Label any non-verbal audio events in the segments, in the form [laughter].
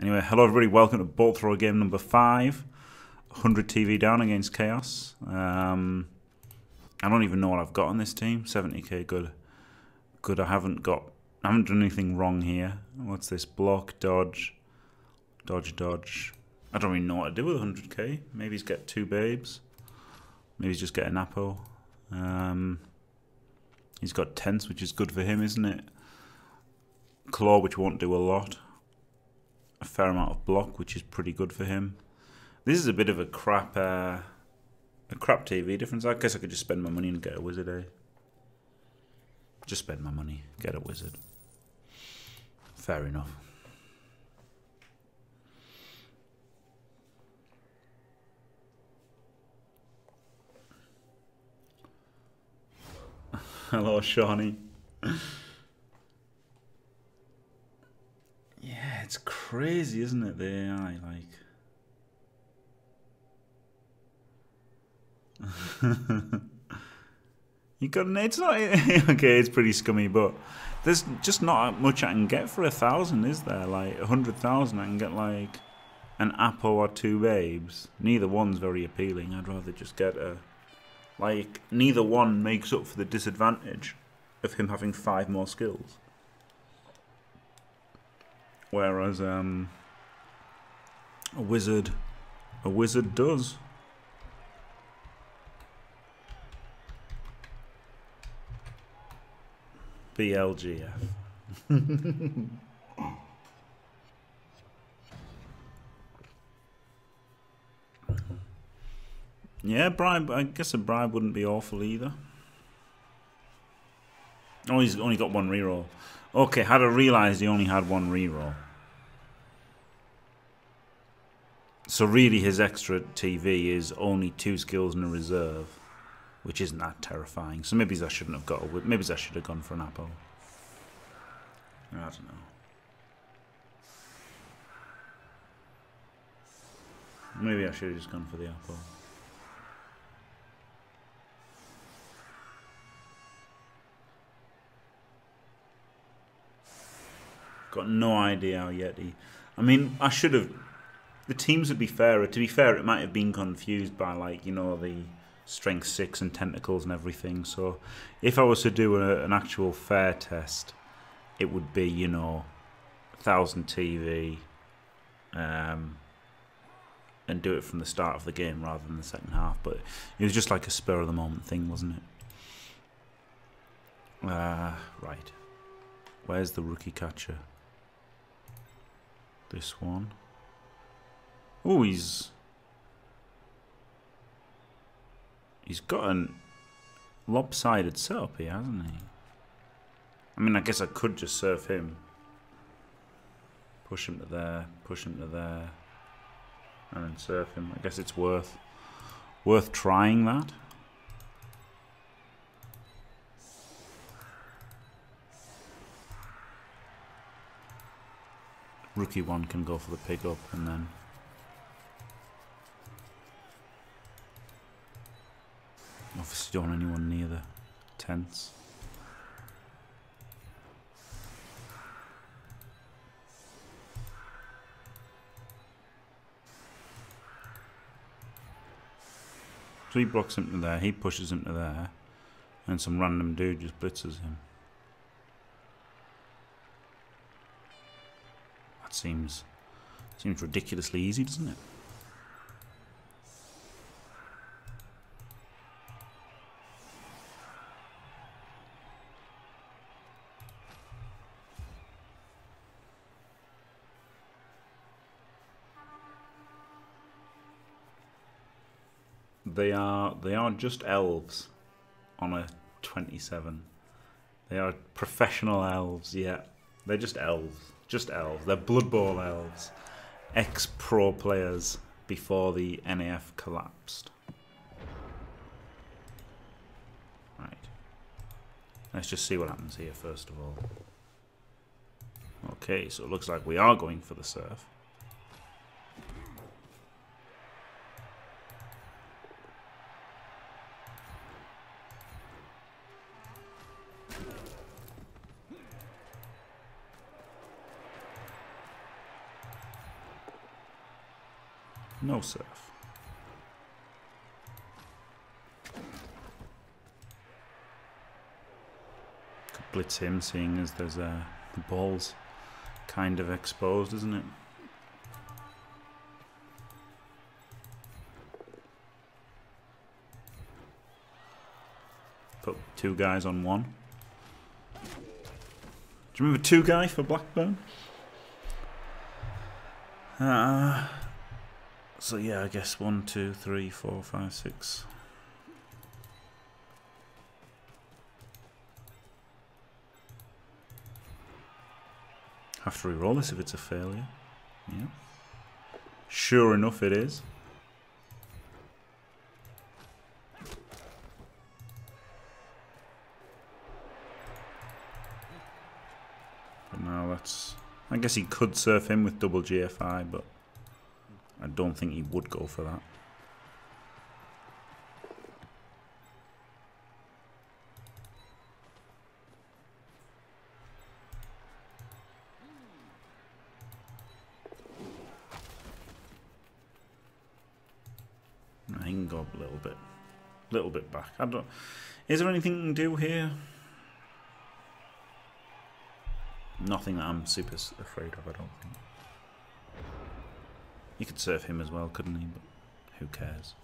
Anyway, hello everybody, welcome to Bolt Thrower game number 5. 100 TV down against Chaos. Um, I don't even know what I've got on this team. 70k, good. Good, I haven't got... I haven't done anything wrong here. What's this? Block, dodge, dodge, dodge. I don't really know what to do with 100k. Maybe he's get two babes. Maybe he's just get an Apo. Um, he's got tense, which is good for him, isn't it? Claw, which won't do a lot. A fair amount of block, which is pretty good for him. This is a bit of a crap, uh, a crap TV difference. I guess I could just spend my money and get a wizard, eh? Just spend my money, get a wizard. Fair enough. [laughs] Hello, Shawnee. [laughs] yeah, it's crazy, isn't it? The AI, like. [laughs] you got an. It's not [laughs] okay. It's pretty scummy, but there's just not much I can get for a thousand, is there? Like a hundred thousand, I can get like an apple or two babes. Neither one's very appealing. I'd rather just get a like, neither one makes up for the disadvantage of him having five more skills. Whereas, um, a wizard, a wizard does. BLGF. [laughs] Yeah, bribe. I guess a bribe wouldn't be awful either. Oh, he's only got one reroll. Okay, had I realised he only had one reroll. So really his extra TV is only two skills and a reserve, which isn't that terrifying. So maybe I shouldn't have got a, maybe I should have gone for an apple. I don't know. Maybe I should have just gone for the apple. Got no idea how Yeti. I mean, I should have. The teams would be fairer. To be fair, it might have been confused by like you know the strength six and tentacles and everything. So, if I was to do a, an actual fair test, it would be you know, thousand TV, um, and do it from the start of the game rather than the second half. But it was just like a spur of the moment thing, wasn't it? Uh, right. Where's the rookie catcher? This one. Oh, he's... He's got a lopsided setup here, hasn't he? I mean, I guess I could just surf him. Push him to there, push him to there. And then surf him. I guess it's worth worth trying that. Rookie one can go for the pick up and then obviously don't want anyone near the tents. So he blocks him to there, he pushes him to there, and some random dude just blitzes him. Seems seems ridiculously easy, doesn't it? They are they are just elves on a 27. They are professional elves, yeah. They're just elves just elves. They're Blood Bowl elves. Ex-pro players before the NAF collapsed. Right. Let's just see what happens here first of all. Okay, so it looks like we are going for the surf. No surf. Could blitz him, seeing as there's uh, the balls kind of exposed, isn't it? Put two guys on one. Do you remember two guy for Blackburn? Uh, so yeah, I guess one, two, three, four, five, six. Have to re-roll this if it's a failure. Yeah. Sure enough, it is. But now that's... I guess he could surf him with double GFI, but I don't think he would go for that. I can go a little bit, A little bit back. I don't. Is there anything can do here? Nothing that I'm super afraid of. I don't think. You could surf him as well, couldn't he? But who cares?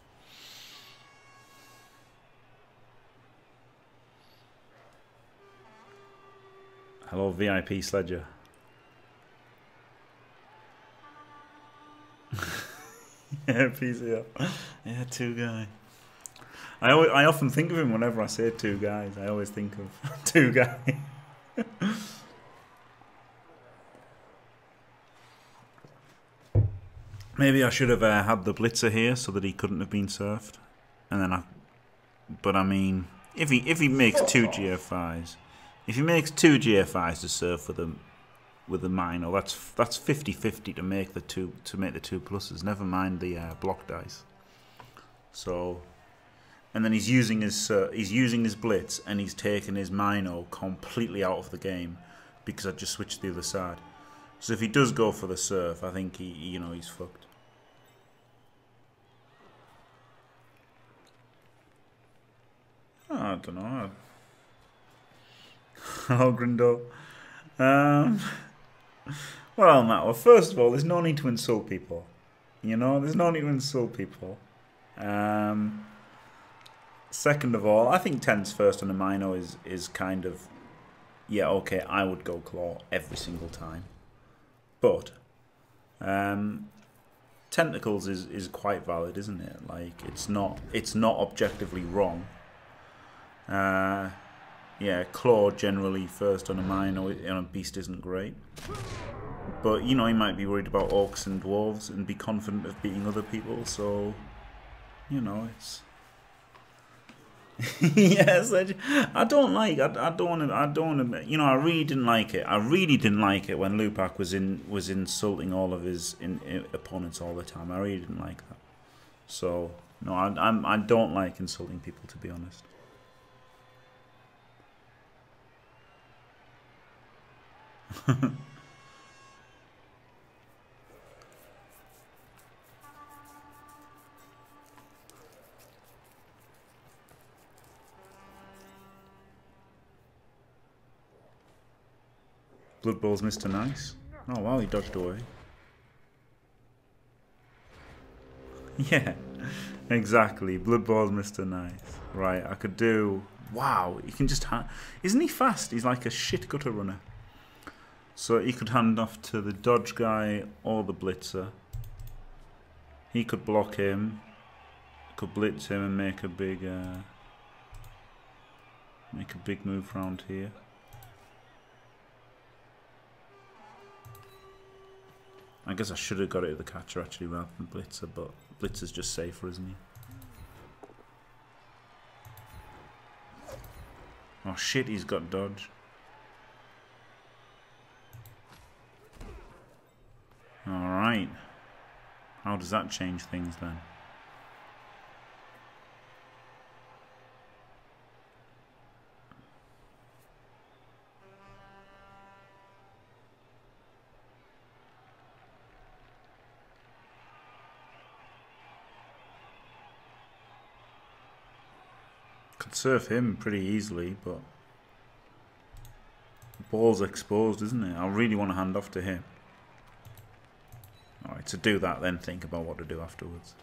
Hello, VIP Sledger. [laughs] yeah, PCL. Yeah, two guy. I I often think of him whenever I say two guys. I always think of [laughs] two guy. [laughs] Maybe I should have uh, had the blitzer here so that he couldn't have been surfed, and then I. But I mean, if he if he makes two GFIs, if he makes two GFIs to surf with a with the minor, that's that's 50-50 to make the two to make the two pluses. Never mind the uh, block dice. So, and then he's using his uh, he's using his blitz and he's taken his minor completely out of the game because I just switched the other side. So if he does go for the surf, I think he you know he's fucked. I don't know. Hello, [laughs] Grindo. Um, well, Matt, well, first of all, there's no need to insult people. You know, there's no need to insult people. Um, second of all, I think tens first on a minor is, is kind of, yeah, okay, I would go claw every single time. But, um, tentacles is, is quite valid, isn't it? Like, it's not, it's not objectively wrong uh, yeah, Claw generally first on a mine or on a beast isn't great. But, you know, he might be worried about orcs and dwarves and be confident of beating other people, so, you know, it's... [laughs] yes, I, I don't like. I, I don't. I don't. You know, I really didn't like it. I really didn't like it when Lupak was in was insulting all of his in, in, opponents all the time. I really didn't like that. So no, I I'm, I don't like insulting people to be honest. [laughs] Blood Bowl's Mr. Nice. Oh wow, he dodged away. [laughs] Yeah, exactly. Blood Bowl's Mr. Nice. Right, I could do... Wow, he can just... Isn't he fast? He's like a shit gutter runner. So he could hand off to the dodge guy or the blitzer. He could block him, could blitz him and make a big uh, make a big move round here. I guess I should have got it with the catcher actually rather than blitzer, but blitzer's just safer, isn't he? Oh shit, he's got dodge. Alright. How does that change things then? Surf him pretty easily, but the ball's exposed, isn't it? I really want to hand off to him. Alright, to do that, then think about what to do afterwards.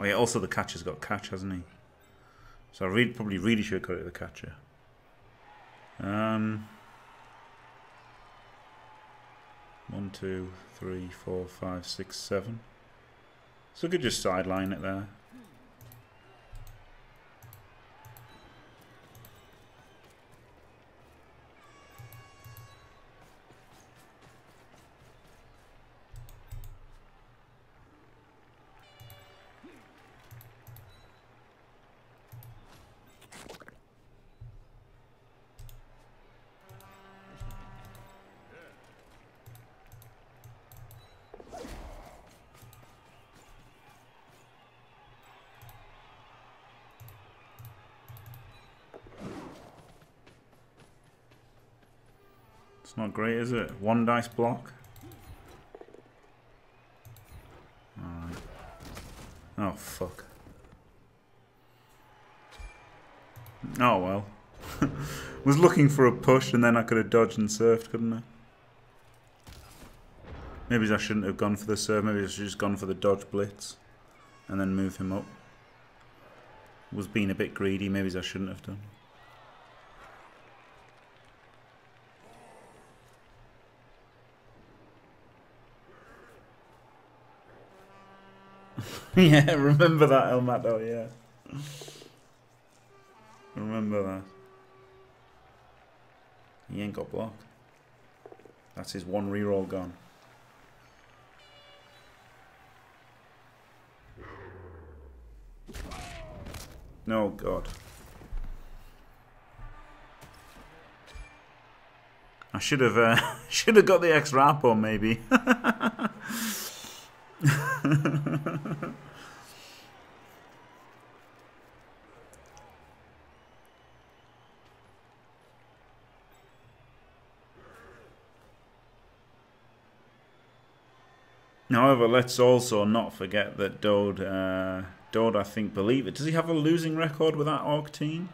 Oh yeah, also the catcher's got catch, hasn't he? So I really, probably really should cut it to the catcher. Um, one, two, three, four, five, six, seven. So I could just sideline it there. Great, is it? One dice block. Oh, fuck. Oh, well. [laughs] Was looking for a push and then I could have dodged and surfed, couldn't I? Maybe I shouldn't have gone for the surf. Maybe I should have just gone for the dodge blitz and then move him up. Was being a bit greedy. Maybe I shouldn't have done. [laughs] yeah, remember that, El Mato, yeah. Remember that. He ain't got blocked. That's his one reroll gone. No, God. I should have uh, [laughs] should have got the extra Apo maybe. [laughs] [laughs] However, let's also not forget that Dode, uh, Dode, I think, believe it. Does he have a losing record with that Orc team?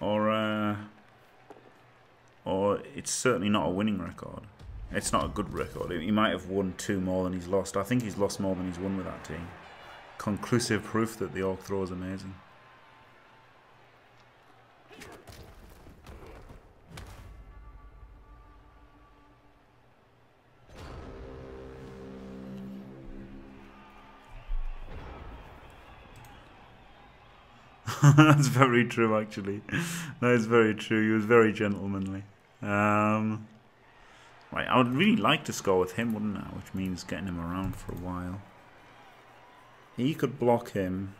Or, uh, or it's certainly not a winning record. It's not a good record. He might have won two more than he's lost. I think he's lost more than he's won with that team. Conclusive proof that the Orc throw is amazing. [laughs] That's very true, actually. That is very true. He was very gentlemanly. Um, right, I would really like to score with him, wouldn't I? Which means getting him around for a while. He could block him.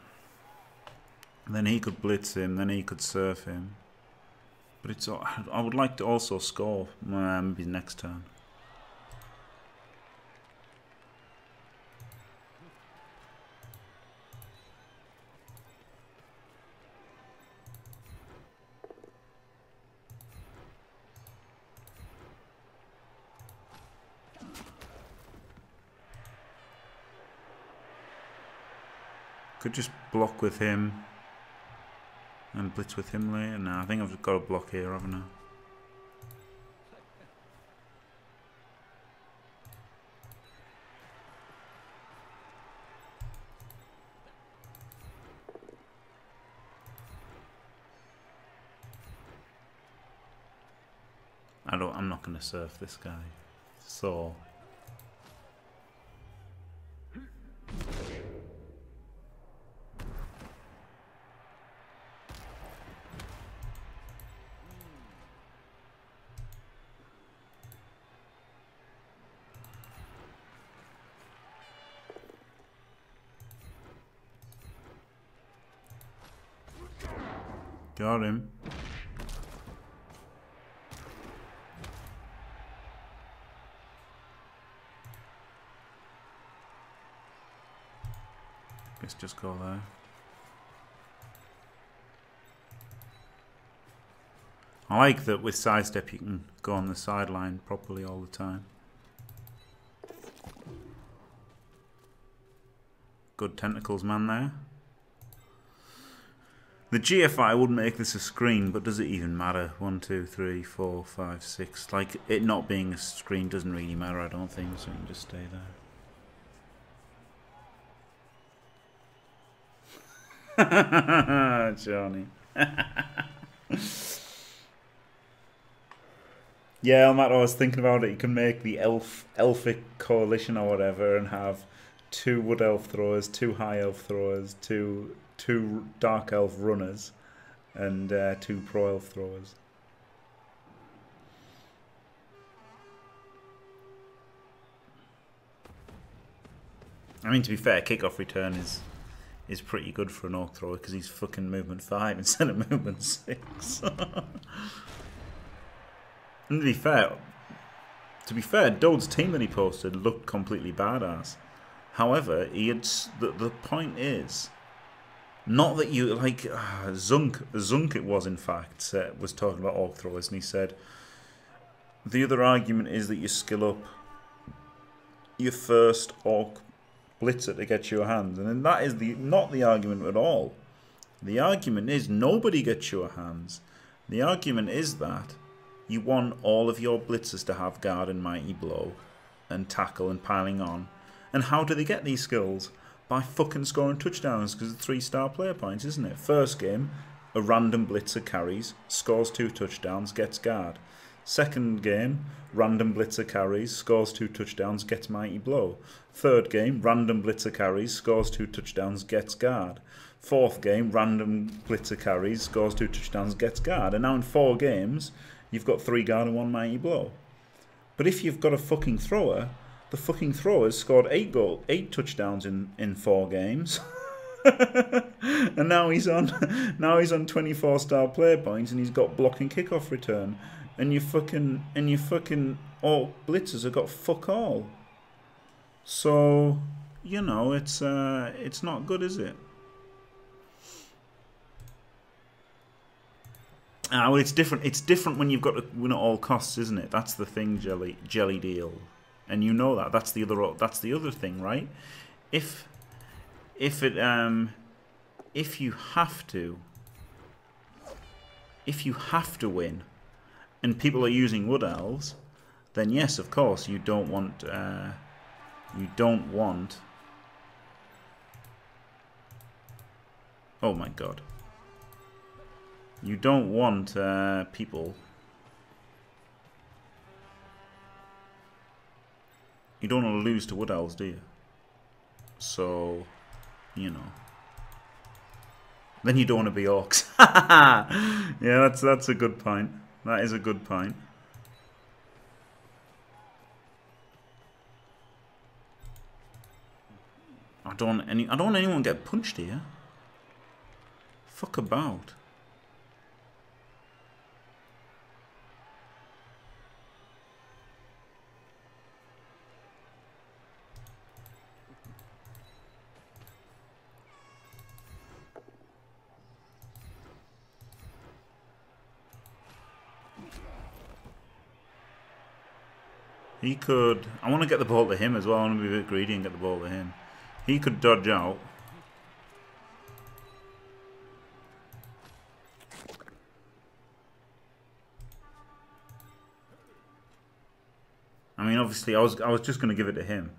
Then he could blitz him. Then he could surf him. But it's. I would like to also score uh, maybe next turn. Just block with him and blitz with him later. No, I think I've got a block here, haven't I? I don't I'm not gonna surf this guy. So Got him. Guess just go there. I like that with sidestep you can go on the sideline properly all the time. Good tentacles man there. The GFI would make this a screen, but does it even matter? One, two, three, four, five, six. Like, it not being a screen doesn't really matter, I don't think, so you can just stay there. [laughs] Johnny. [laughs] yeah, Matt, I was thinking about it. You can make the elf elfic coalition or whatever and have two wood elf throwers, two high elf throwers, two two dark elf runners, and uh, two pro elf throwers. I mean, to be fair, kickoff return is is pretty good for an orc thrower because he's fucking movement five [laughs] instead of movement six. [laughs] and to be fair, to be fair, Dode's team that he posted looked completely badass. However, he had the the point is not that you like uh, Zunk. Zunk it was in fact uh, was talking about orc throwers, and he said the other argument is that you skill up your first orc blitzer to get sure hands, and that is the not the argument at all. The argument is nobody gets sure hands. The argument is that you want all of your blitzers to have guard and mighty blow, and tackle and piling on. And how do they get these skills? by fucking scoring touchdowns because of three star player points, isn't it? First game, a random blitzer carries, scores two touchdowns, gets guard. Second game, random blitzer carries, scores two touchdowns, gets mighty blow. Third game, random blitzer carries, scores two touchdowns, gets guard. Fourth game, random blitzer carries, scores two touchdowns, gets guard. And now in four games, you've got three guard and one mighty blow. But if you've got a fucking thrower, the fucking throwers scored eight goal, eight touchdowns in in four games. [laughs] and now he's on [laughs] now he's on 24 star player points and he's got blocking kickoff return and you fucking and you fucking all blitzers have got fuck all so you know it's uh it's not good is it Ah, well, it's different. It's different when you've got to win at all costs, isn't it? That's the thing, jelly jelly deal and you know that that's the other that's the other thing right if if it um if you have to if you have to win and people are using wood elves then yes of course you don't want uh, you don't want oh my god you don't want uh, people You don't want to lose to Wood Elves, do you? So, you know. Then you don't want to be Orcs. [laughs] yeah, that's that's a good point. That is a good point. I don't want any I don't want anyone get punched here. Fuck about. He could... I want to get the ball to him as well. I want to be a bit greedy and get the ball to him. He could dodge out. I mean, obviously, I was I was just going to give it to him,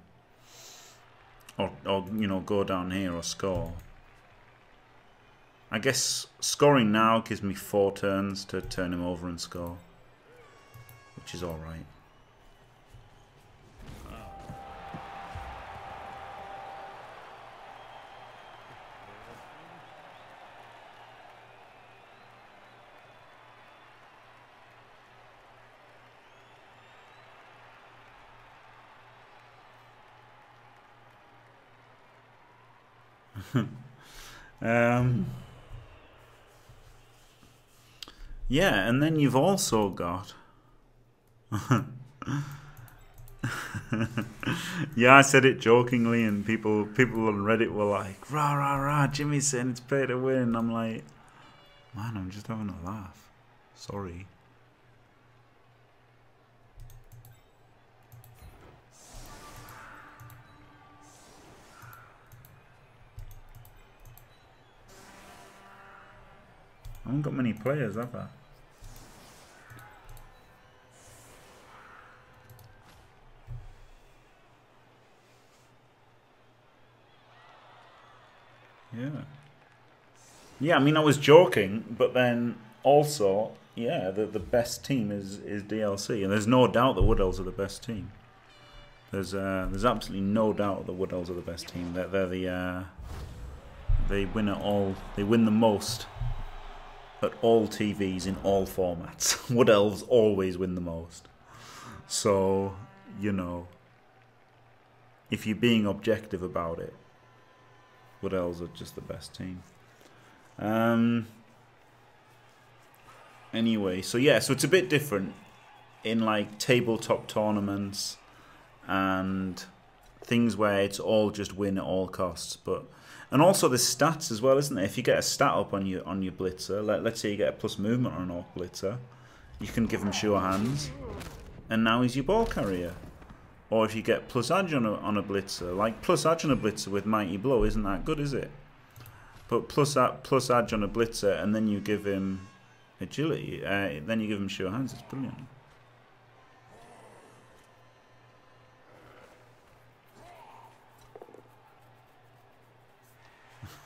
or or you know, go down here or score. I guess scoring now gives me four turns to turn him over and score, which is all [laughs] um, yeah, and then you've also got. [laughs] yeah, I said it jokingly, and people people on Reddit were like, "Rah rah rah!" Jimmy's saying it's pay to win. I'm like, man, I'm just having a laugh. Sorry. I haven't got many players, have I? Yeah. Yeah, I mean, I was joking, but then also, yeah, the the best team is is DLC, and there's no doubt the Wood Elves are the best team. There's uh, there's absolutely no doubt the Wood Elves are the best team. They're, they're the uh, they win at all. They win the most at all TVs in all formats. [laughs] Wood Elves always win the most. So you know, if you're being objective about it, Wood Elves are just the best team. Um, anyway, so yeah, so it's a bit different in like tabletop tournaments and things where it's all just win at all costs. But and also the stats as well, isn't there? If you get a stat up on your on your blitzer, let, let's say you get a plus movement on an orc blitzer, you can give him sure hands, and now he's your ball carrier. Or if you get plus edge on a, on a blitzer, like plus edge on a blitzer with mighty blow, isn't that good, is it? But plus plus edge on a blitzer, and then you give him agility. Uh, then you give him sure hands. It's brilliant.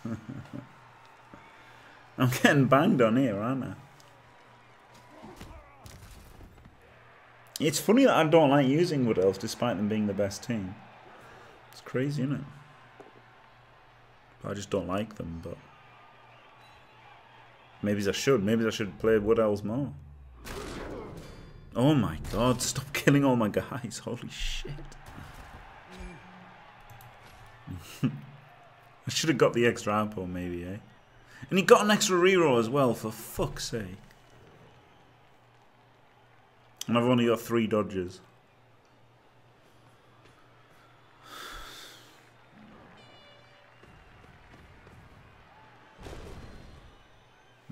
[laughs] I'm getting banged on here, aren't I? It's funny that I don't like using Wood Elves despite them being the best team. It's crazy, isn't it? I just don't like them, but... Maybe I should. Maybe I should play Wood Elves more. Oh my god, [laughs] stop killing all my guys. Holy shit. [laughs] I should have got the extra apple, maybe, eh? And he got an extra reroll as well, for fuck's sake. And I've only got three dodges. [sighs]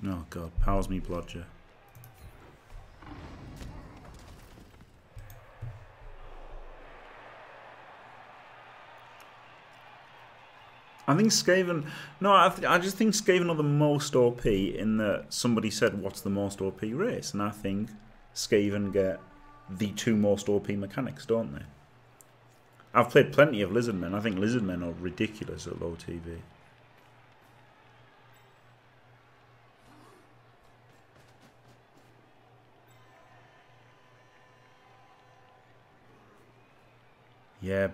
Oh god, powers me blodger. I think Skaven. No, I, I just think Skaven are the most OP in that somebody said, "What's the most OP race?" And I think Skaven get the two most OP mechanics, don't they? I've played plenty of Lizardmen. I think Lizardmen are ridiculous at low TV. Yeah,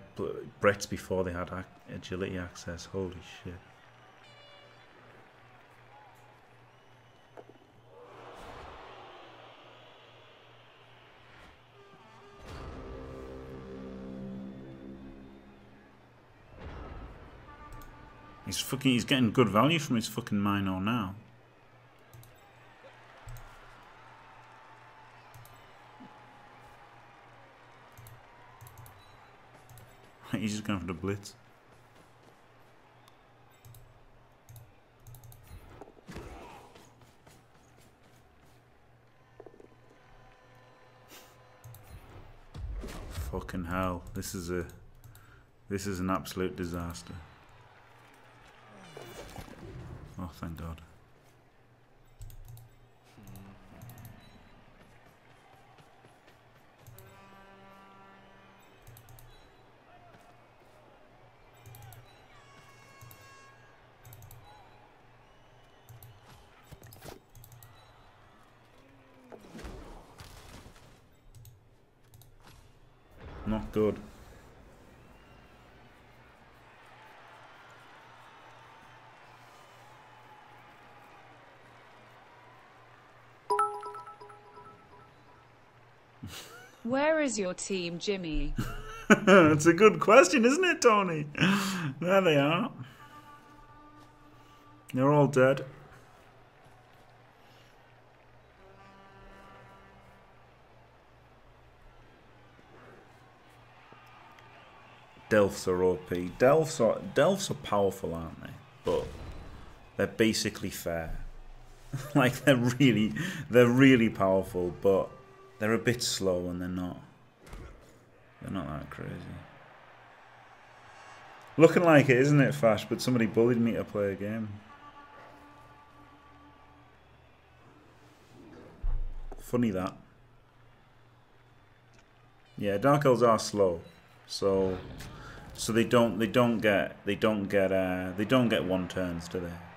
Brits before they had agility access. Holy shit. He's fucking he's getting good value from his fucking Minor now. He's just going for the blitz. Fucking hell. This is a this is an absolute disaster. Oh thank god. Where is your team, Jimmy? [laughs] it's a good question, isn't it, Tony? There they are. They're all dead. Delphs are OP. Delphs are Delphs are powerful, aren't they? But they're basically fair. [laughs] like they're really they're really powerful, but they're a bit slow and they're not they're not that crazy. Looking like it, isn't it, Fash? But somebody bullied me to play a game. Funny that. Yeah, Dark Elves are slow, so so they don't they don't get they don't get uh, they don't get one turns, do they?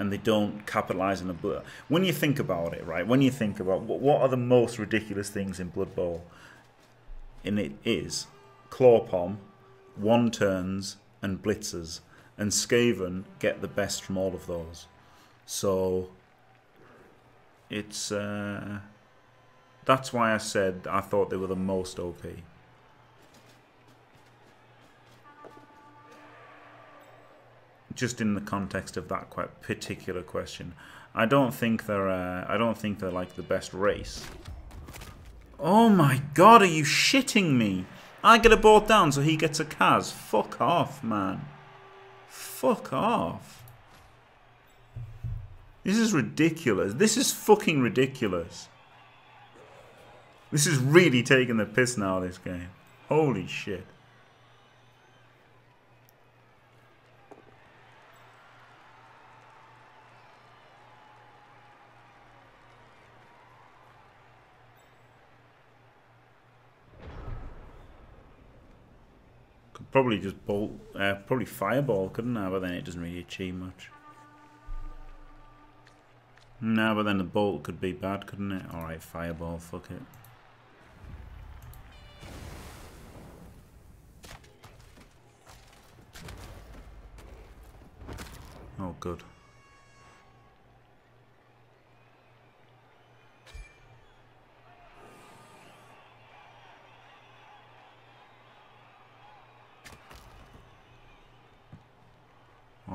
And they don't capitalize on the blood. When you think about it, right? When you think about what, what are the most ridiculous things in Blood Bowl, and it is Clawpom, one turns, and blitzers, and Skaven get the best from all of those. So it's uh, that's why I said I thought they were the most OP. Just in the context of that quite particular question, I don't think they're. Uh, I don't think they're like the best race. Oh my god, are you shitting me? I get a bolt down so he gets a cas. Fuck off, man. Fuck off. This is ridiculous. This is fucking ridiculous. This is really taking the piss now, this game. Holy shit. Probably just bolt, uh, probably fireball, couldn't I? But then it doesn't really achieve much. No, but then the bolt could be bad, couldn't it? Alright, fireball, fuck it. Oh, good.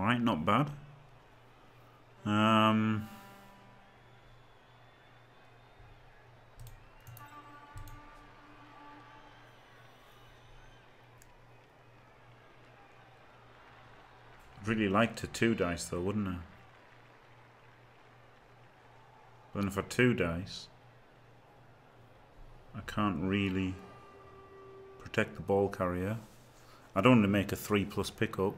Alright, not bad. Um... really like to two dice though, wouldn't I? But then for two dice, I can't really protect the ball carrier. I don't want to make a three plus pickup.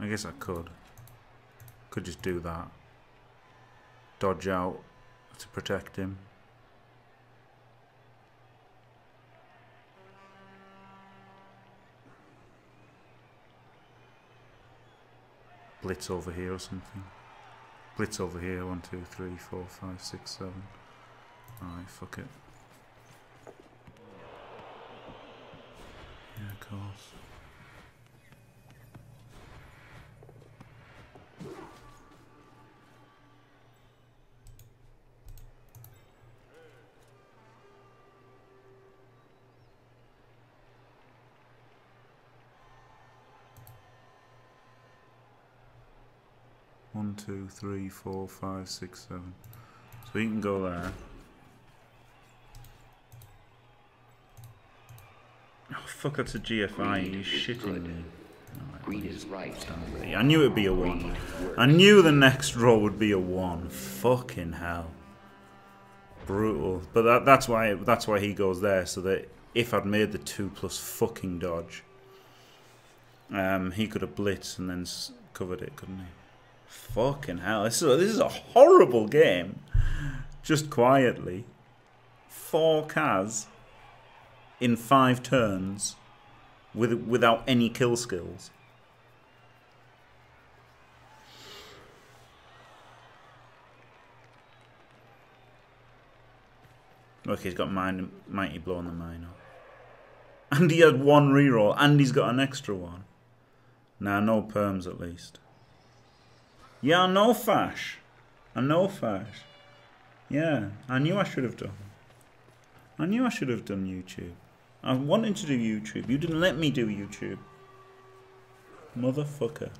I guess I could. Could just do that. Dodge out to protect him. blitz over here or something. Blitz over here, one, two, three, four, five, six, seven. Alright, fuck it. Yeah, of course. One, two, three, four, five, six, seven. So you can go there. Oh fuck, that's a GFI. You're shitting me. Is right. I knew it'd be a one. I knew the next roll would be a one. Fucking hell. Brutal. But that, that's why that's why he goes there, so that if I'd made the two plus fucking dodge, um, he could have blitzed and then covered it, couldn't he? Fucking hell. This is a, this is a horrible game. Just quietly. Four cas in five turns with without any kill skills. Look, he's got mine, Mighty Blow on the minor. And he had one reroll, and he's got an extra one. Now, no perms at least. Yeah, I know Fash. I know Fash. Yeah, I knew I should have done. I knew I should have done YouTube. I wanted to do YouTube. You didn't let me do YouTube. Motherfucker.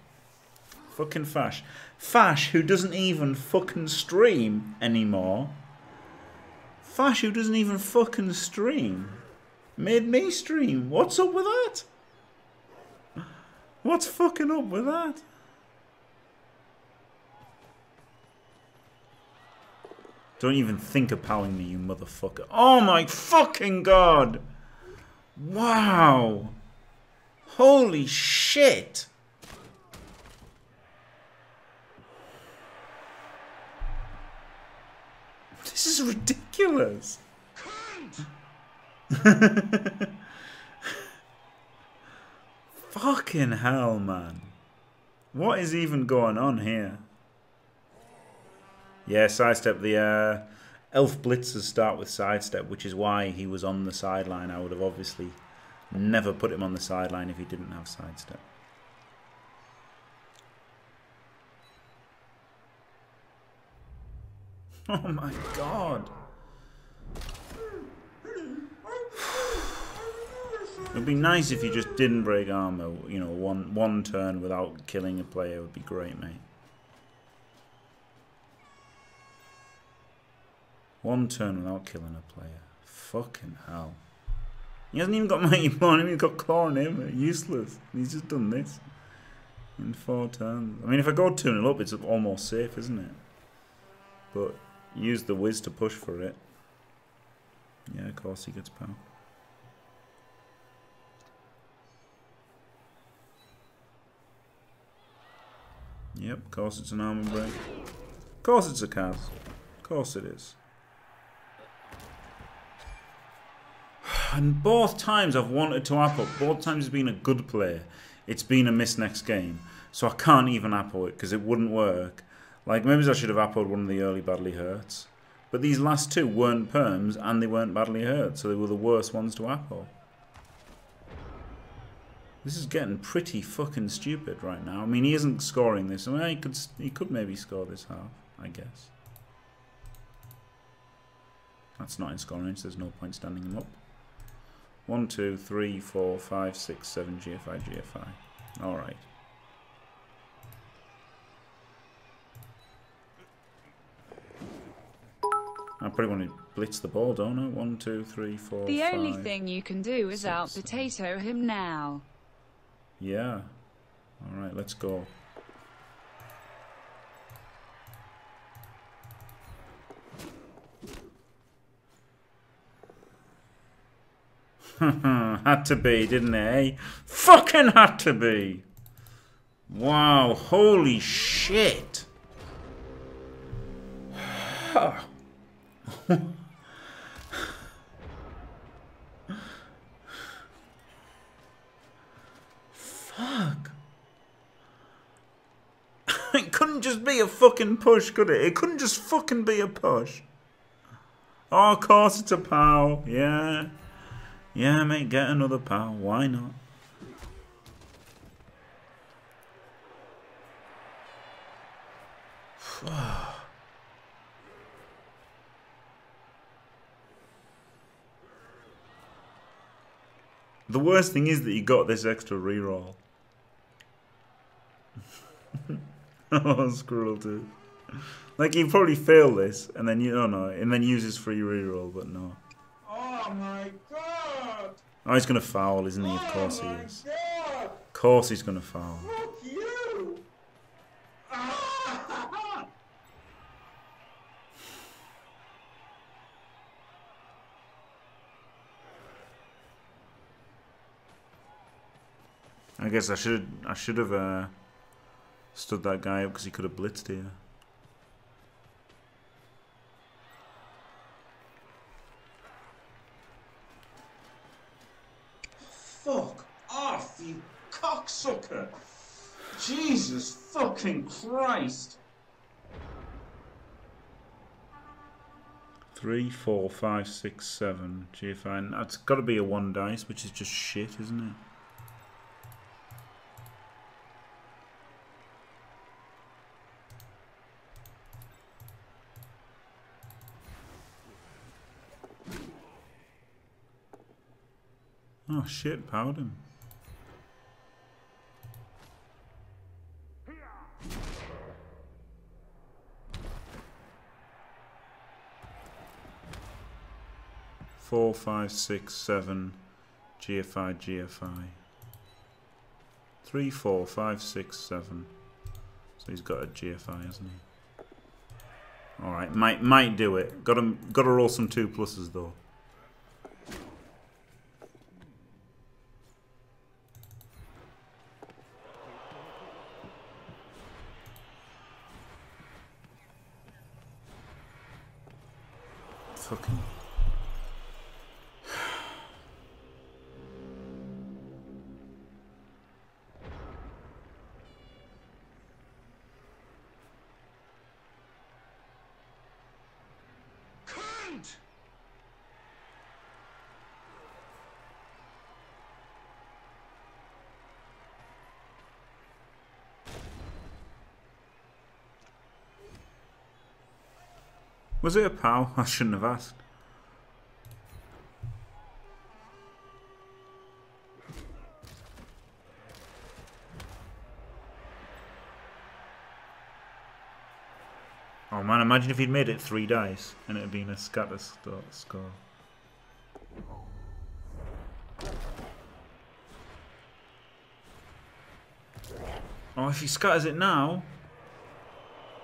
Fucking Fash. Fash, who doesn't even fucking stream anymore. Fash, who doesn't even fucking stream. Made me stream. What's up with that? What's fucking up with that? Don't even think of powering me, you motherfucker. Oh my fucking god! Wow! Holy shit! This is ridiculous! [laughs] Fucking hell, man. What is even going on here? Yeah, sidestep. The uh, elf blitzers start with sidestep, which is why he was on the sideline. I would have obviously never put him on the sideline if he didn't have sidestep. [laughs] Oh my god. [sighs] It'd be nice if you just didn't break armor, you know, one one turn without killing a player would be great, mate. One turn without killing a player. Fucking hell. He hasn't even got Mighty Blow he's got Claw on him. Useless. He's just done this. In four turns. I mean, if I go 2 0 up, it's almost safe, isn't it? But use the whiz to push for it. Yeah, of course he gets power. Yep, of course it's an armor break. Of course it's a cas. Of course it is. And both times I've wanted to apo, both times it's been a good play. It's been a miss next game. So I can't even apo it because it wouldn't work. Like, maybe I should have apoed one of the early badly hurts. But these last two weren't perms and they weren't badly hurt, so they were the worst ones to apo. This is getting pretty fucking stupid right now. I mean, he isn't scoring this. I mean, he could he could maybe score this half, I guess. That's not in scoring range. There's no point standing him up. One, two, three, four, five, six, seven. GFI, GFI. All right. I probably want to blitz the ball, don't I? One, two, three, four. The five. only thing you can do is six, out potato him now. Yeah. All right, let's go. [laughs] had to be, didn't it? Eh? Fucking had to be. Wow, holy shit. [laughs] Fuck. [laughs] it couldn't just be a fucking push, could it? It couldn't just fucking be a push. Oh, of course it's a pow. Yeah. Yeah, mate, get another pow. Why not? [sighs] The worst thing is that you got this extra reroll. [laughs] oh, too. Like you probably fail this, and then you oh don't know, and then use his free reroll, but no. Oh my god! Oh, he's gonna foul, isn't he? Of course he oh is. Of course he's gonna foul. Fuck you! Ah! I guess I should I should have uh, stood that guy up because he could have blitzed here. Fuck off, you cocksucker! Jesus fucking Christ! Three, four, five, six, seven. GFI. That's got to be a one dice, which is just shit, isn't it? Oh shit, powered. Four, five, six, seven. GFI, GFI. Three, four, five, six, seven. So he's got a GFI, hasn't he? All right, might might do it. Got to got to roll some two pluses though. fucking. Cunt! Was it a pal? [laughs] I shouldn't have asked. Oh man, imagine if he'd made it three dice and it had been a scatter score. Oh, if he scatters it now.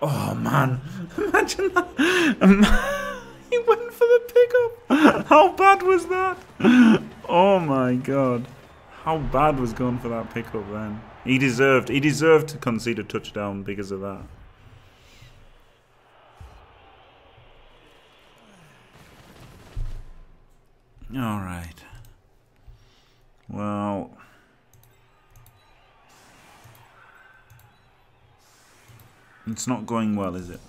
Oh man, [laughs] imagine that. [laughs] He went for the pickup. How bad was that? Oh my god. How bad was going for that pickup then? He deserved he deserved to concede a touchdown because of that. All right. Well, it's not going well, is it?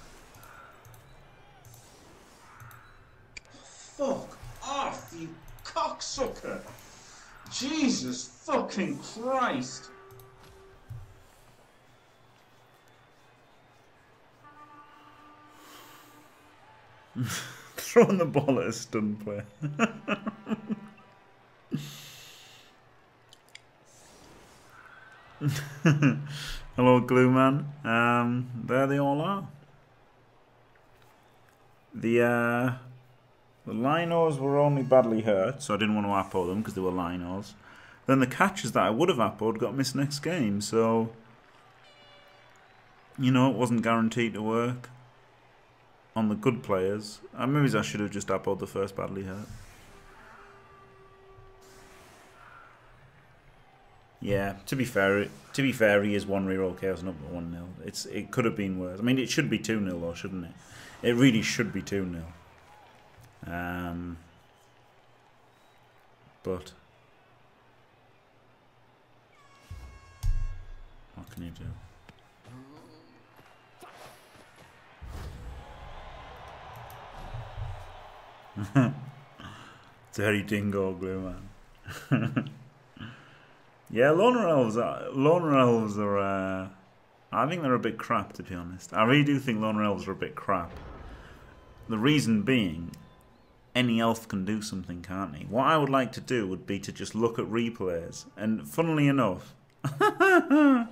Fuck off, you cocksucker! Jesus fucking Christ! [laughs] Throwing the ball at a stun player. [laughs] Hello, Glue Man. Um, there they all are. The uh, the Linos were only badly hurt, so I didn't want to appo them because they were Linos. Then the catches that I would have appoed got missed next game, so you know it wasn't guaranteed to work on the good players. Uh, maybe I should have just appoed the first badly hurt. Yeah, to be fair, to be fair, he is one reroll chaos, not one nil. It's it could have been worse. I mean, it should be two 0 though, shouldn't it? It really should be two 0 Um, but what can you do? [laughs] Dirty dingo glue man. [laughs] yeah, loner elves. Are, loner elves are. Uh, I think they're a bit crap, to be honest. I really do think loner elves are a bit crap. The reason being, any elf can do something, can't he? What I would like to do would be to just look at replays. And funnily enough, [laughs] the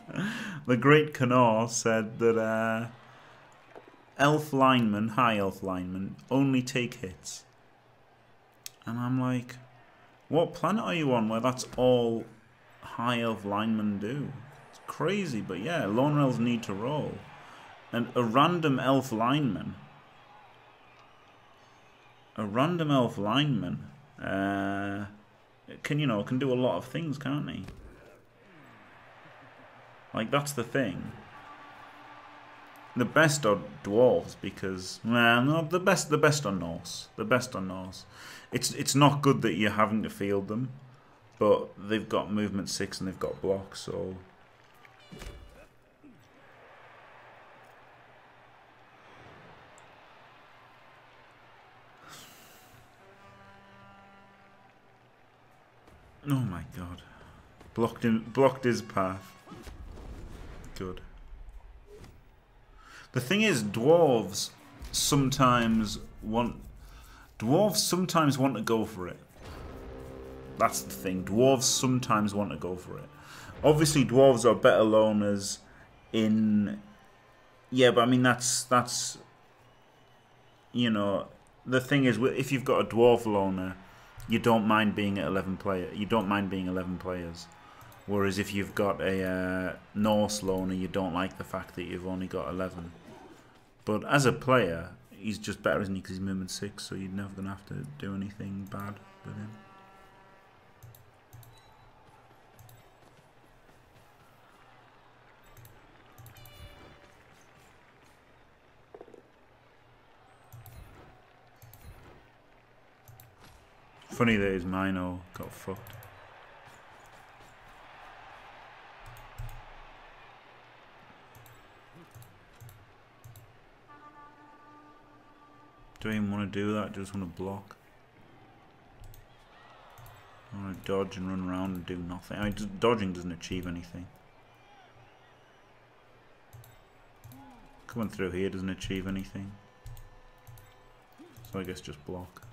great Cknoor said that uh, elf linemen, high elf linemen, only take hits. And I'm like, what planet are you on where that's all high elf linemen do? It's crazy, but yeah, lone need to roll. And a random elf lineman, a random elf lineman, uh, can you know can do a lot of things, can't he? Like that's the thing. The best are dwarves because well, the best the best are Norse. The best are Norse. It's it's not good that you're having to field them, but they've got movement six and they've got blocks, so Oh my god. Blocked him blocked his path. Good. The thing is, dwarves sometimes want dwarves sometimes want to go for it. That's the thing. Dwarves sometimes want to go for it. Obviously, dwarves are better loners in. Yeah, but I mean that's that's. You know, the thing is, if you've got a dwarf loner, you don't mind being at eleven player. You don't mind being eleven players. Whereas if you've got a uh, Norse loner, you don't like the fact that you've only got eleven. But as a player, he's just better, isn't he? Because he's movement six, so you're never gonna have to do anything bad with him. Funny that his Mino got fucked. Do I even want to do that? Just want to block. I want to dodge and run around and do nothing. I mean, dodging doesn't achieve anything. Coming through here doesn't achieve anything. So I guess just block.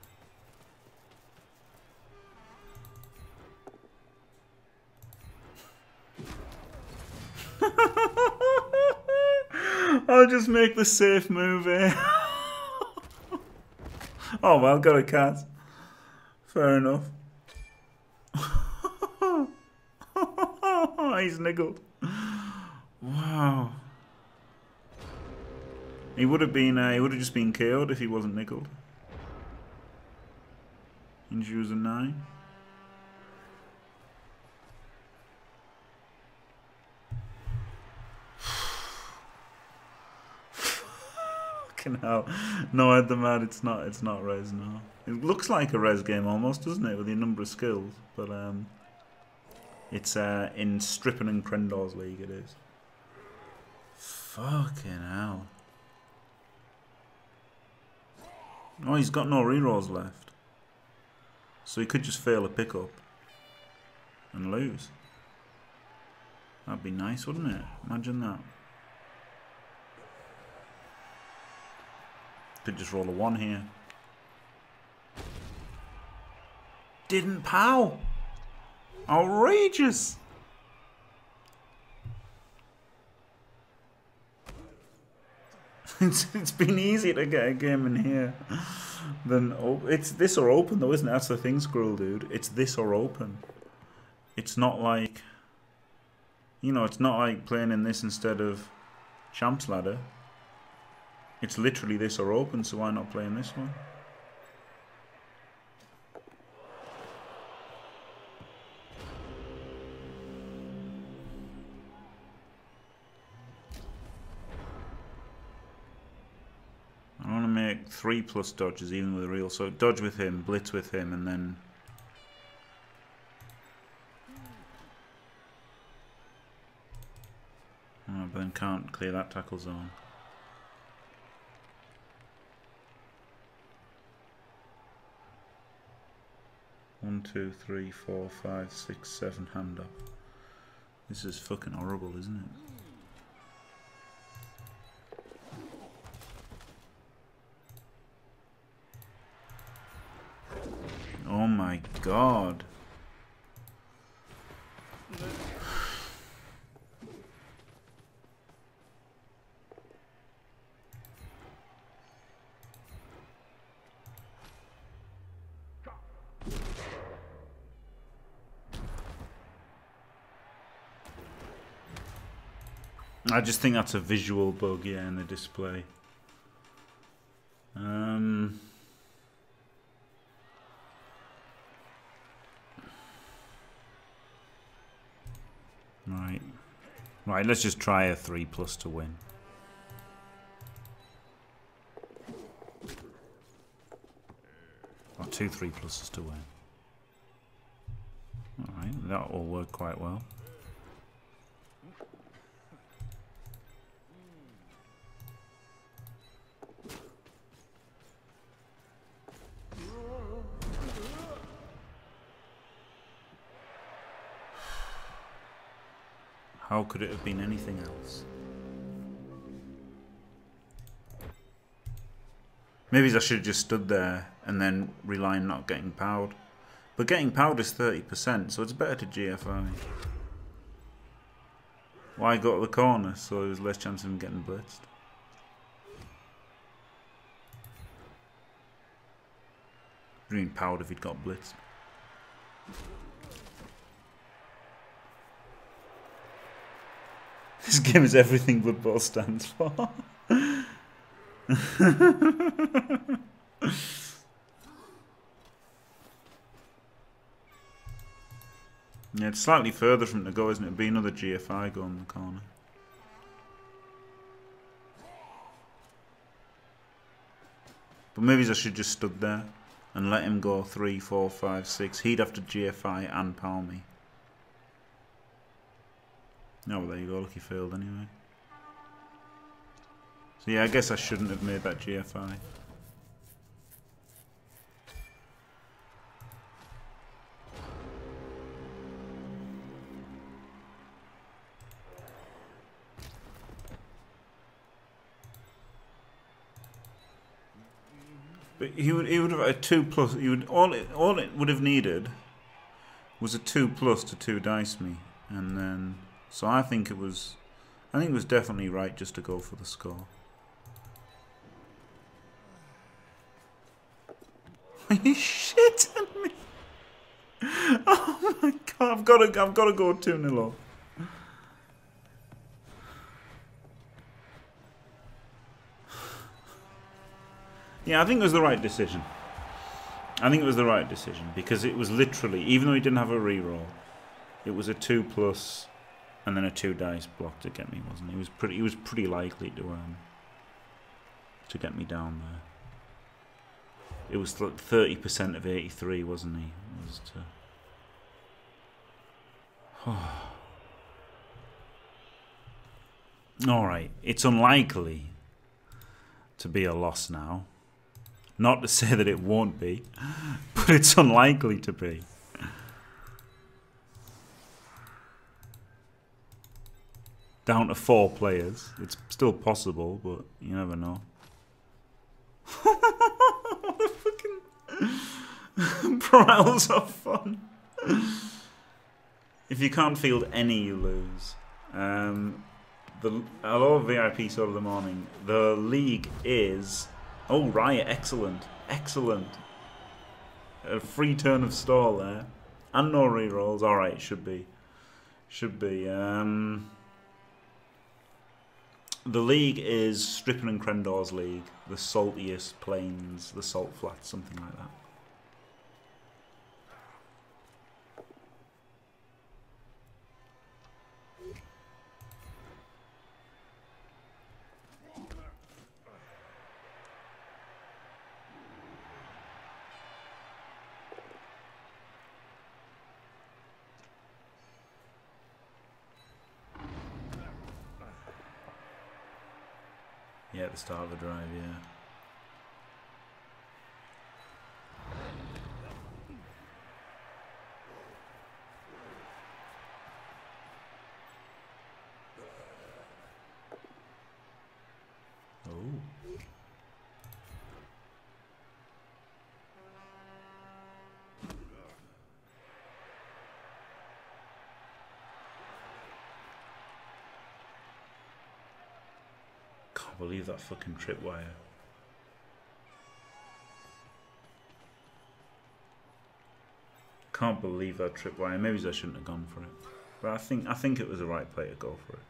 I'll just make the safe move [laughs] oh well, got a cat. Fair enough. [laughs] He's niggled. Wow. He would have been. Uh, he would have just been killed if he wasn't nickled. Injuries a nine. Fucking hell. No, at the man, it's not. It's not res. No, it looks like a res game almost, doesn't it, with the number of skills? But um, it's uh, in Strippin and Krendor's league. It is. Fucking hell. Oh, he's got no rerolls left. So he could just fail a pickup and lose. That'd be nice, wouldn't it? Imagine that. Could just roll a one here. Didn't pow! Outrageous! [laughs] it's, it's been easy to get a game in here than oh, it's this or open though, isn't it? That's the thing, Scroll dude. It's this or open. It's not like you know, it's not like playing in this instead of Champs Ladder. It's literally this or open, so why not play in this one? I want to make three plus dodges even with a real. So dodge with him, blitz with him, and then. Oh, but then can't clear that tackle zone. One, two, three, four, five, six, seven hand up. This is fucking horrible, isn't it? Oh my god. I just think that's a visual bug, yeah, in the display. Um, right. Right, let's just try a 3 plus to win. Or two 3 pluses to win. Alright, that will work quite well. How could it have been anything else? Maybe I should have just stood there and then rely on not getting powered. But getting powered is 30%, so it's better to GFI. Why well, go to the corner, so there's less chance of him getting blitzed. Being powered if he'd got blitzed. This game is everything Bowl stands for. yeah, it's slightly further from the go, isn't it? It'd be another GFI go in the corner. But maybe I should just stood there. and let him go three, four, five, six. He'd have to GFI and Palmy. No, well, there you go. Lucky failed anyway. So yeah, I guess I shouldn't have made that GFI. But he would he would have a two plus. He would all it all it would have needed was a two plus to two dice me, and then so I think it was, I think it was definitely right just to go for the score. Are you shitting me? [laughs] Oh my god! I've got to I've got to go two 0 up. Yeah, I think it was the right decision. I think it was the right decision because it was literally, even though he didn't have a reroll, it was a two plus and then a two dice block to get me, wasn't he? Was pretty. He was pretty likely to um to get me down there. It was like thirty percent of eighty three, wasn't he? Was to. [sighs] All right, it's unlikely to be a loss now. Not to say that it won't be, [laughs] but it's unlikely to be. Down to four players. It's still possible, but you never know. [laughs] a fucking... Are fun. if you can't field any, you lose. Um, the hello VIP sort of the morning. The league is Oh, Riot, excellent. Excellent. A free turn of stall there. And no rerolls. Alright, should be. Should be. Um, the league is Strippin and Krendor's league. The saltiest plains, the salt flats, something like that. Start of the drive, yeah. Believe that fucking tripwire. Can't believe that tripwire. Maybe I shouldn't have gone for it. But I think I think it was the right play to go for it.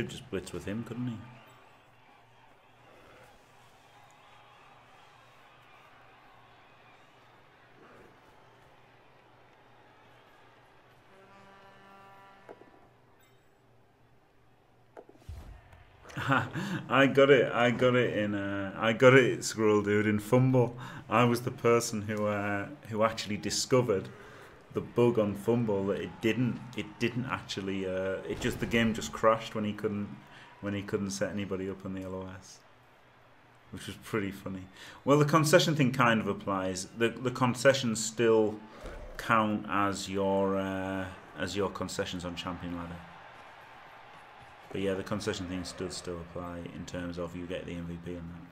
Could just blitz with him, couldn't he? [laughs] I got it. I got it in. Uh, I got it, Squirrel Dude, in FUMBBL. I was the person who uh, who actually discovered the bug on FUMBBL that it didn't it didn't actually uh, it just the game just crashed when he couldn't when he couldn't set anybody up on the LOS, which was pretty funny. Well, the concession thing kind of applies. the The concessions still count as your uh, as your concessions on Champion Ladder. But yeah, the concession thing does still apply in terms of you get the MVP and that.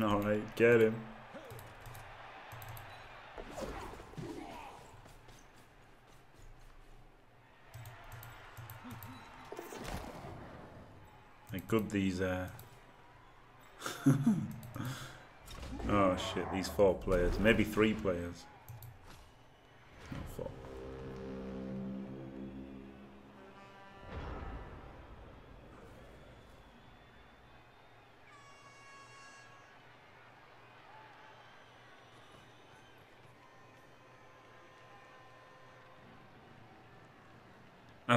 [laughs] Alright, get him. I good these uh [laughs] Oh shit, these four players. Maybe three players.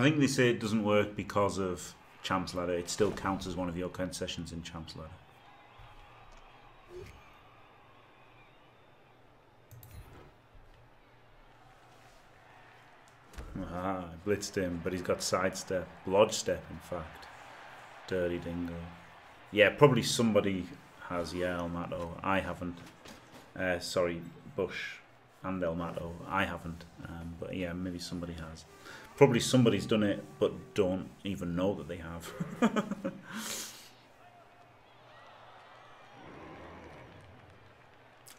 Think they say it doesn't work because of Champs Ladder. It still counts as one of your concessions in Champs Ladder. Ah, blitzed him, but he's got sidestep. Lodge step, in fact. Dirty dingo. Yeah, probably somebody has, yeah, Elmato. I haven't. Uh, sorry, Bush and Elmato. I haven't. Um, but yeah, maybe somebody has. Probably somebody's done it, but don't even know that they have. [laughs]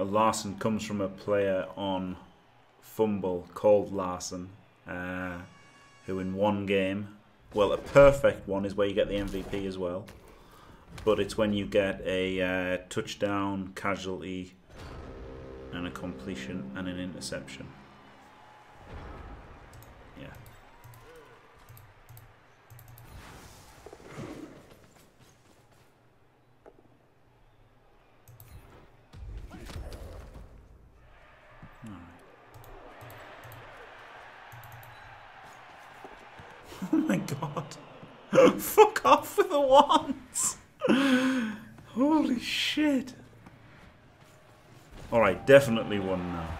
a Larson comes from a player on FUMBBL called Larson, uh, who in one game, well, a perfect one is where you get the MVP as well, but it's when you get a uh, touchdown, casualty, and a completion and an interception. [laughs] Oh my god. Fuck off with the wands. Holy shit. Alright, definitely one now.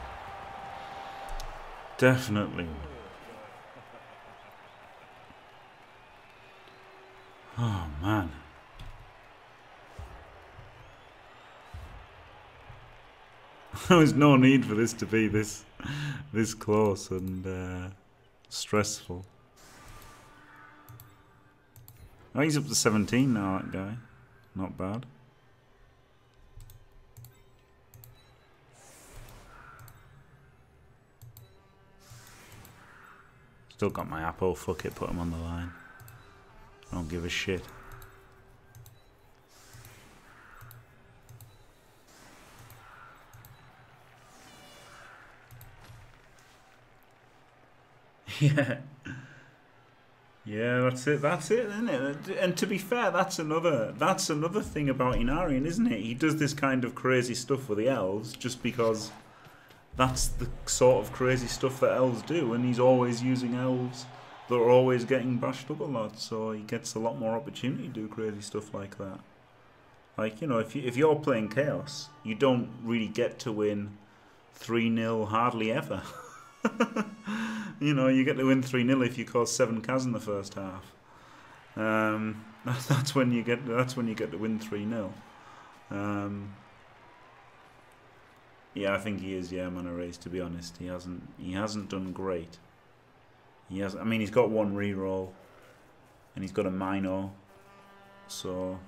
Definitely. Oh man. [laughs] There was no need for this to be this this close and uh, stressful. Oh, he's up to 17 now, that guy. Not bad. Still got my apo. Fuck it, put him on the line. I don't give a shit. [laughs] yeah. Yeah, that's it. That's it, isn't it? And to be fair, that's another that's another thing about Inarian, isn't it? He does this kind of crazy stuff with the elves just because that's the sort of crazy stuff that elves do, and he's always using elves that are always getting bashed up a lot, so he gets a lot more opportunity to do crazy stuff like that. Like you know, if you if you're playing chaos, you don't really get to win three 0 hardly ever. [laughs] you know, you get to win 3 0 if you cause seven cas in the first half. Um, [laughs] that's when you get that's when you get to win 3 0. Um, yeah, I think he is. Yeah, race. To be honest, he hasn't he hasn't done great. He has. I mean, he's got one reroll, and he's got a minor. So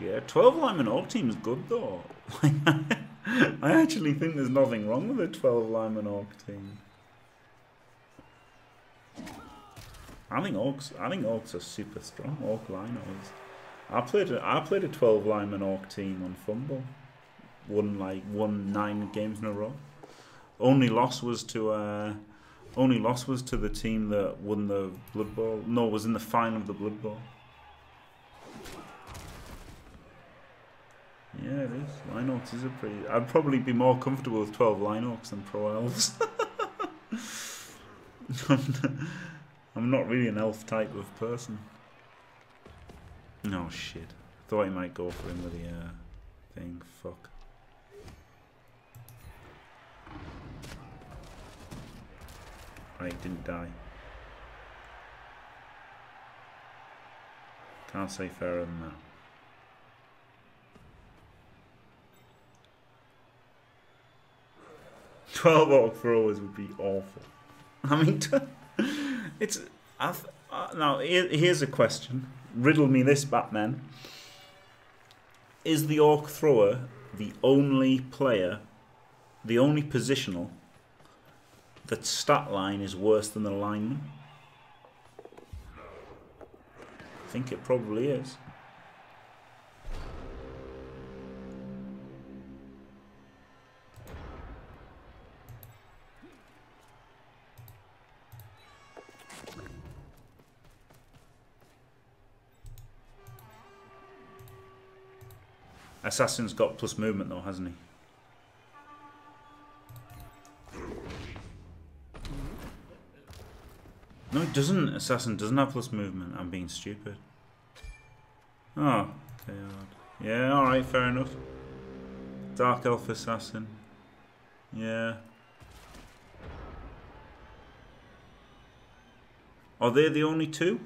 Yeah, 12 lineman orc team is good though. [laughs] I actually think there's nothing wrong with a 12 lineman orc team. I think orcs. I think orcs are super strong. Orc linos. I played. I played a 12 lineman orc team on FUMBBL. Won like won nine games in a row. Only loss was to. Uh, only loss was to the team that won the Blood Bowl. No, was in the final of the Blood Bowl. Yeah, it is. Lineorcs is a pretty. I'd probably be more comfortable with 12 Lineorcs than Pro Elves. [laughs] I'm not really an elf type of person. No shit. Thought he might go for him with the uh, thing. Fuck. Right, didn't die. Can't say fairer than that. Twelve orc throwers would be awful. I mean, [laughs] it's. I've, uh, now here, here's a question. Riddle me this, Batman. Is the orc thrower the only player, the only positional that stat line is worse than the lineman? I think it probably is. Assassin's got plus movement though, hasn't he? No, it doesn't. Assassin doesn't have plus movement. I'm being stupid. Oh, okay. Yeah, alright, fair enough. Dark Elf Assassin. Yeah. Are they the only two?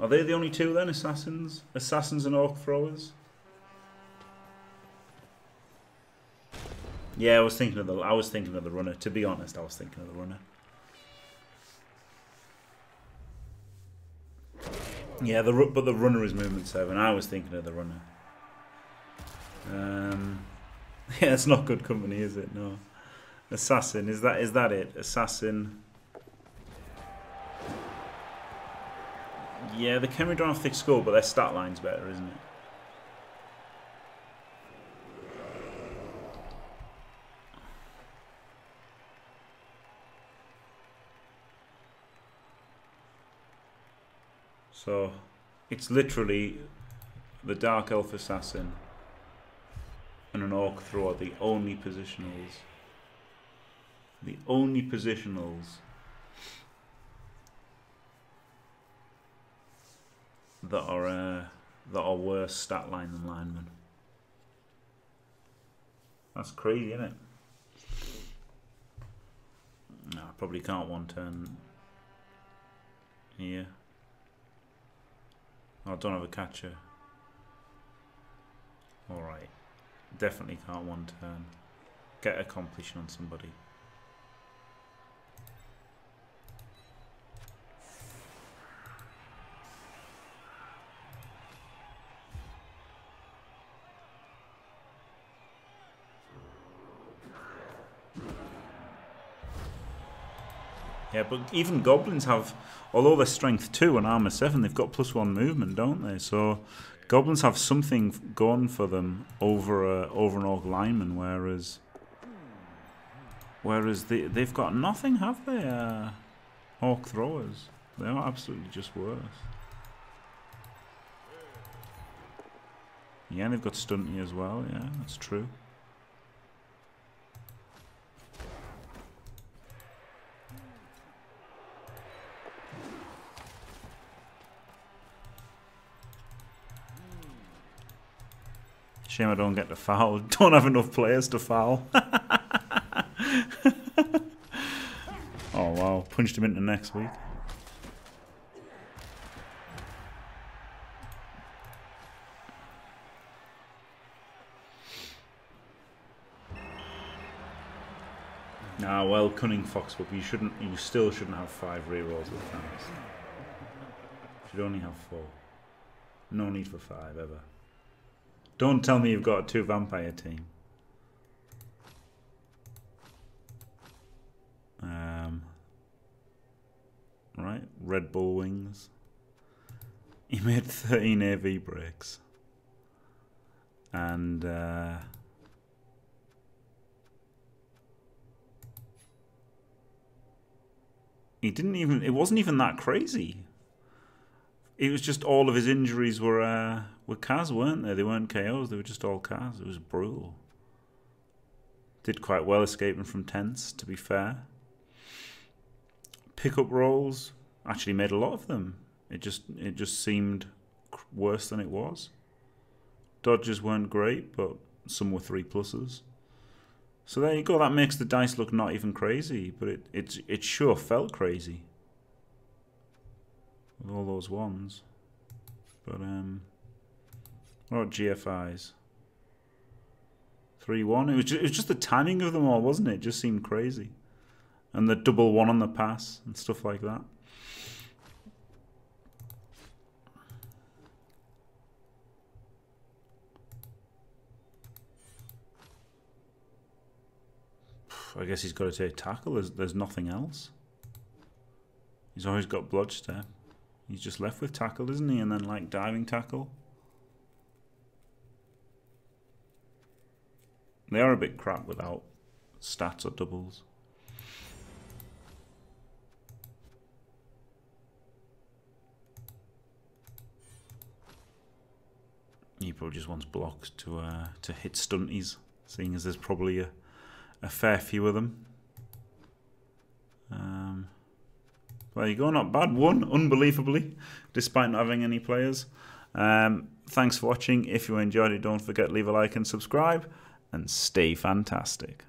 Are they the only two then? Assassins? Assassins and Orc Throwers? Yeah, I was thinking of the I was thinking of the runner. To be honest, I was thinking of the runner. Yeah, the but the runner is movement seven. I was thinking of the runner. Um, [laughs] yeah, it's not good company, is it? No. Assassin is that is that it? Assassin. Yeah, the Khemri don't have thick skull, but their stat line's better, isn't it? So, it's literally the Dark Elf Assassin and an Orc Thrower, the only positionals. The only positionals that are uh, that are worse stat line than linemen. That's crazy, isn't it? No, I probably can't one turn here. I don't have a catcher. Alright. Definitely can't one turn. Get a completion on somebody. Yeah, but even goblins have, although they're strength two and armor seven, they've got plus one movement, don't they? So goblins have something going for them over a, over an orc lineman, whereas whereas they they've got nothing, have they? Uh, orc throwers, they are absolutely just worse. Yeah, they've got stunty as well. Yeah, that's true. Shame I don't get to foul. [laughs] Don't have enough players to foul. [laughs] oh wow, punched him into next week. Ah well, cunning foxbook. You shouldn't. You still shouldn't have five rerolls with fans. You should only have four. No need for five ever. Don't tell me you've got a two vampire team. Um, right, Red Bull Wings. He made 13 AV breaks. And uh, he didn't even, it wasn't even that crazy. It was just all of his injuries were uh, were cas, weren't they? They weren't KOs. They were just all cas. It was brutal. Did quite well escaping from tents, to be fair. Pickup rolls actually made a lot of them. It just it just seemed worse than it was. Dodges weren't great, but some were three pluses. So there you go. That makes the dice look not even crazy, but it it it sure felt crazy. with all those ones. But um, Oh, what GFIs? Three one. It was just, it was just the timing of them all, wasn't it? It just seemed crazy, and the double one on the pass and stuff like that. I guess he's got to take tackle. There's, there's nothing else. He's always got blood step. He's just left with tackle, isn't he? And then like diving tackle. They are a bit crap without stats or doubles. He probably just wants blocks to uh, to hit stunties, seeing as there's probably a, a fair few of them. Um, there you go, not bad. One, unbelievably, despite not having any players. Um, thanks for watching. If you enjoyed it, don't forget to leave a like and subscribe, and stay fantastic.